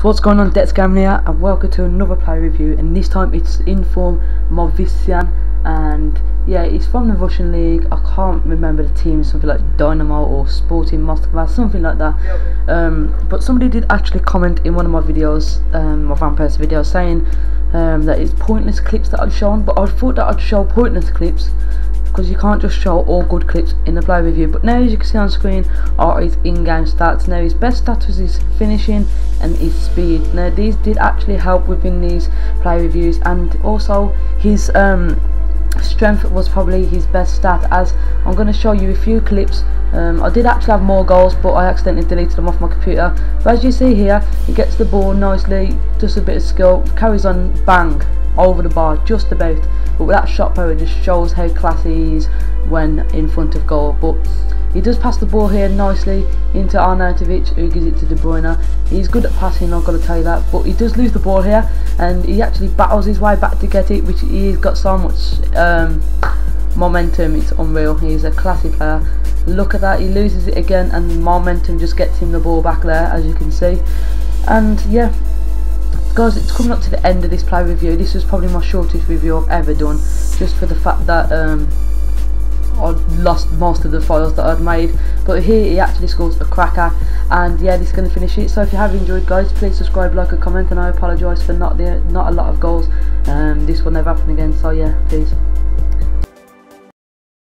So what's going on Dex Gaming here and welcome to another play review and this time it's in form Movsisyan and yeah it's from the Russian league. I can't remember the team something like Dynamo or Sporting Moscow something like that. Um, but somebody did actually comment in one of my videos um, my Vampires video saying um, that it's pointless clips that I've shown but I thought that I'd show pointless clips because you can't just show all good clips in the play review. But now as you can see on screen are his in-game stats. Now his best stats was his finishing and his speed. Now these did actually help within these play reviews and also his um, strength was probably his best stat. As I'm going to show you a few clips um, I did actually have more goals but I accidentally deleted them off my computer. But as you see here he gets the ball nicely just a bit of skill carries on bang over the bar just about. But that shot power just shows how classy he is when in front of goal. But he does pass the ball here nicely into Arnautovic who gives it to De Bruyne. He's good at passing I've got to tell you that. But he does lose the ball here and he actually battles his way back to get it which he's got so much um, momentum. It's unreal. He's a classy player. Look at that he loses it again and momentum just gets him the ball back there as you can see. And yeah guys it's coming up to the end of this play review. This was probably my shortest review I've ever done just for the fact that um, I lost most of the files that I'd made. But here he actually scores a cracker and yeah this is going to finish it. So if you have enjoyed guys please subscribe like a comment and I apologise for not the not a lot of goals um, this will never happen again. So yeah please